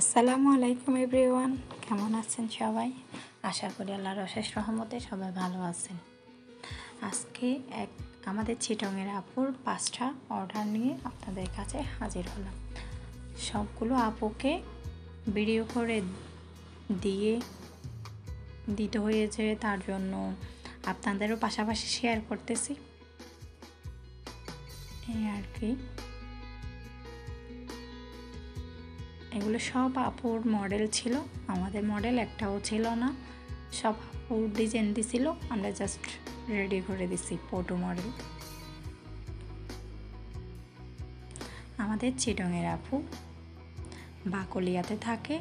আসসালামু আলাইকুম এভরিওয়ান, কেমন আছেন সবাই? আশা করি আল্লাহর অশেষ রহমতে সবাই ভালো আছেন। আজকে এক আমাদের চিটংয়ের আপুর পাঁচটা অর্ডার নিয়ে আপনাদের কাছে হাজির হলাম। সবগুলো আপুকে ভিডিও করে দিয়ে দিতে হয়েছে, তার জন্য আপনাদেরও পাশাপাশি শেয়ার করতেছি। এই আর কি। এগুলো সব আপুর মডেল ছিল। আমাদের মডেল একটাও ছিল না। সব আপুর ডিজাইন দিছিল। আমরা জাস্ট রেডি করে দিছি পটু মডেল আমাদের চিটংয়ের আপু বাকলিয়াতে থাকে।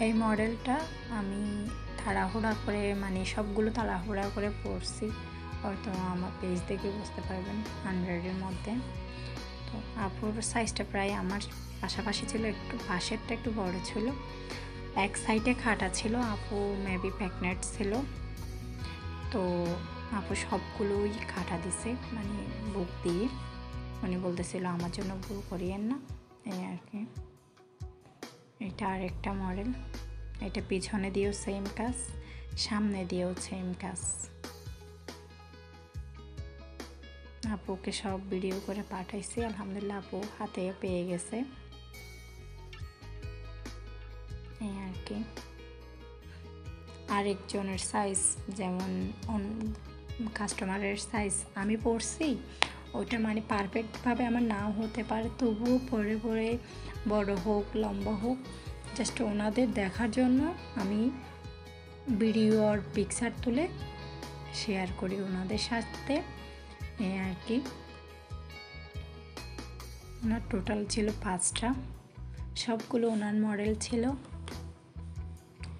এই মডেলটা আমি তাড়াহুড়া করে মানে সবগুলো তাড়াহুড়া করে পড়ছি। হয়তো আমার পেজ দেখে বুঝতে পারবেন হান্ড্রেডের মধ্যে। তো আপুর সাইজটা প্রায় আমার পাশাপাশি ছিল, একটু পাশেরটা একটু বড় ছিল। এক সাইডে খাটা ছিল, আপু মেবি প্যাকনেট ছিল। তো আপু সবগুলোই খাটা দিছে মানে বুক দিয়ে। উনি বলতেছিল, আমার জন্য ভুল করিয়েন না। এই আর কি। এটা আর একটা মডেল। এটা পিছনে দিয়েও সেম কাজ, সামনে দিয়েও সেম কাজ। আপুকে সব ভিডিও করে পাঠাইছি, আলহামদুলিল্লাহ আপু হাতে পেয়ে গেছে। এই আর কি। আরেকজনের সাইজ যেমন কাস্টমারের সাইজ আমি পড়ছি ওটা মানে পারফেক্টভাবে আমার নাও হতে পারে। তবুও পরে পরে বড় হোক, লম্বা হোক জাস্ট ওনাদের দেখার জন্য আমি ভিডিও আর পিকচার তুলে শেয়ার করি ওনাদের সাথে। আর কি। ওনার টোটাল ছিল পাঁচটা। সবগুলো ওনার মডেল ছিল।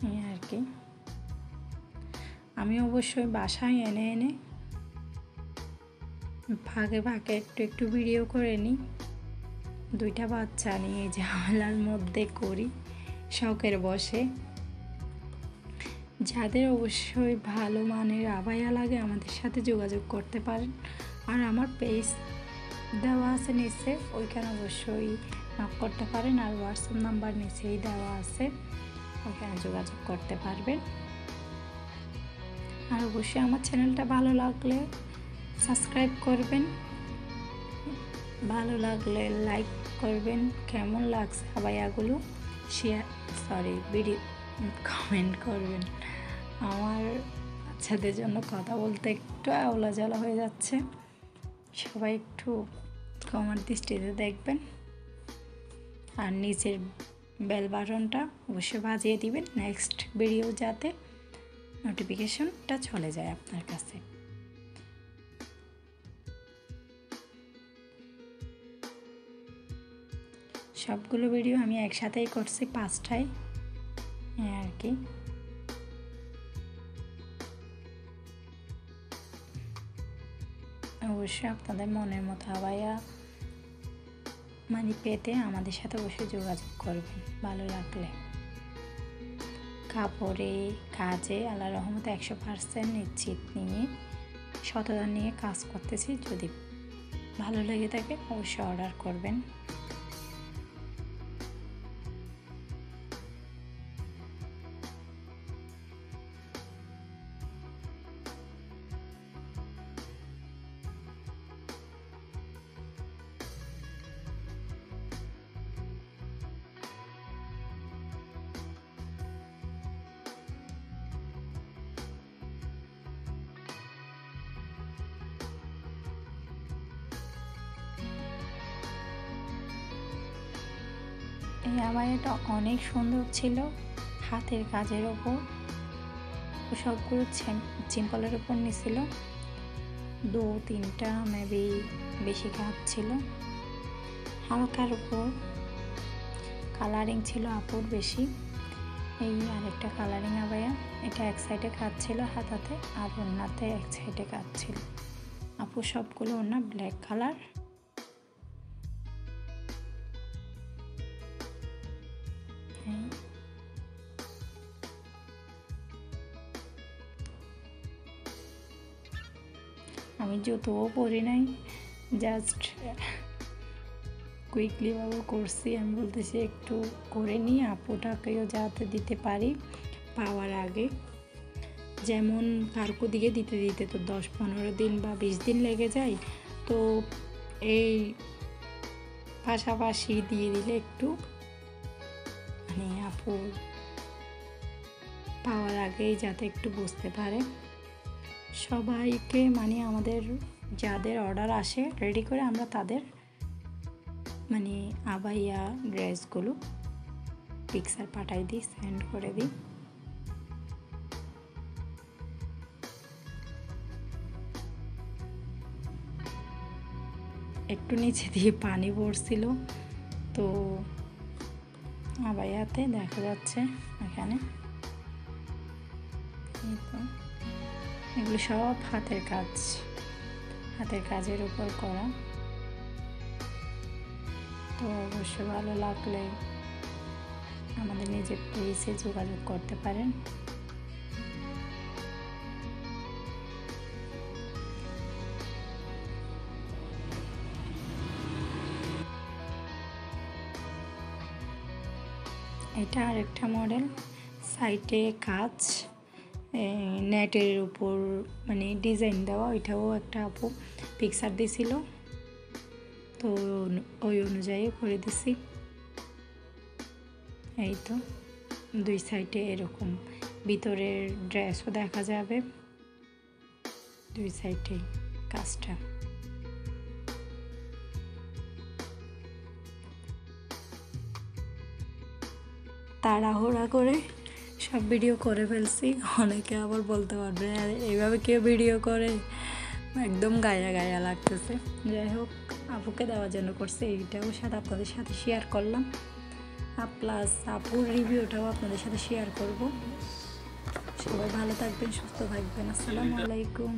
এই আর কি। আমি অবশ্যই বাসায় এনে এনে ভাগে ভাগে একটু একটু ভিডিও করে নিই। দুইটা বাচ্চা নিয়ে ঝামেলার মধ্যে করি, শখের বসে। যাদের অবশ্যই ভালো মানের আবায়া লাগে আমাদের সাথে যোগাযোগ করতে পারেন। আর আমার পেজ দেওয়া আছে নিচে, ওইখানে অবশ্যই নক করতে পারেন আর হোয়াটসঅ্যাপ নাম্বার নিচেই দেওয়া আছে, ওইখানে যোগাযোগ করতে পারবেন। আর অবশ্যই আমার চ্যানেলটা ভালো লাগলে সাবস্ক্রাইব করবেন। ভালো লাগলে লাইক করবেন। কেমন লাগছে আবায়াগুলো শেয়ার সরি ভিডিও কমেন্ট করবেন। আমার বাচ্চাদের জন্য কথা বলতে একটু আওলা জ্বালা হয়ে যাচ্ছে। সবাই একটু কমার দৃষ্টিতে দেখবেন। আর নিচের বেল বাটনটা অবশ্যই বাজিয়ে দিবেন। নেক্সট ভিডিও যাতে নোটিফিকেশনটা চলে যায় আপনার কাছে। সবগুলো ভিডিও আমি একসাথেই করছি, পাঁচটায়। হ্যাঁ আর কি। অবশ্যই আপনাদের মনের মতো আবাইয়া মানে পেতে আমাদের সাথে অবশ্যই যোগাযোগ করবেন, ভালো লাগলে। কাপড়ে, কাজে আল্লাহ রহমতে একশো পার্সেন্ট নিশ্চিত নিয়ে, সততা নিয়ে কাজ করতেছি। যদি ভালো লেগে থাকে, অবশ্যই অর্ডার করবেন। এই আবায়াটা অনেক সুন্দর ছিল। হাতের কাজের ওপর। সবগুলো চিম্পলের ওপর নিছিল। দু, তিনটা মেবি বেশি কাজ ছিল। হালকার উপর কালারিং ছিল আপুর বেশি। এই আরেকটা কালারিং আবায়া এটা এক সাইডে কাজ ছিল হাতাতে আর অন্যতে এক সাইডে কাজ ছিল। আপু সবগুলো ওর না ব্ল্যাক কালার আমি জুতোও পরি নাই জাস্ট কুইকলি ভাবে করছি, আমি বলতেছি একটু করে নিই আপুটাকেও যাতে দিতে পারি পাওয়ার আগে। যেমন কারকো দিকে দিতে দিতে তো দশ পনেরো দিন বা বিশ দিন লেগে যায়, তো এই পাশাপাশি দিয়ে দিলে একটু মানে আপু পাওয়ার আগেই যাতে একটু বুঝতে পারে। সবাইকে মানে আমাদের যাদের অর্ডার আসে রেডি করে আমরা তাদের মানে আবাইয়া ড্রেসগুলো পিকচার পাঠাই দিই সেন্ড করে দিই। একটু নিচে দিয়ে পানি পড়ছিল, তো আবাইয়াতে দেখা যাচ্ছে এখানে। এগুলো সব হাতের কাজ। হাতের কাজের উপর করা। তো অবশ্য ভালো লাগলে আমাদের নিজের পেজে যোগাযোগ করতে পারেন। এটা আরেকটা মডেল সাইটে কাজ। নেটের উপর মানে ডিজাইন দেওয়া, ওইটাও একটা আপু পিকচার দিছিল। তো ওই অনুযায়ী করে দিছি। এই তো, দুই সাইডে এরকম। ভিতরের ড্রেসও দেখা যাবে। দুই সাইডে কাজটা। তাড়াহুড়া করে সব ভিডিও করে ফেলছি। অনেকে আবার বলতে পারবে এইভাবে কেউ ভিডিও করে? একদম গায়া গায়া লাগতেছে। যাই হোক আপুকে দেওয়ার জন্য করছে এইটাও। সাথে আপনাদের সাথে শেয়ার করলাম। প্লাস আপুর রিভিউটাও আপনাদের সাথে শেয়ার করব। সবাই ভালো থাকবেন সুস্থ থাকবেন। আসসালামু আলাইকুম।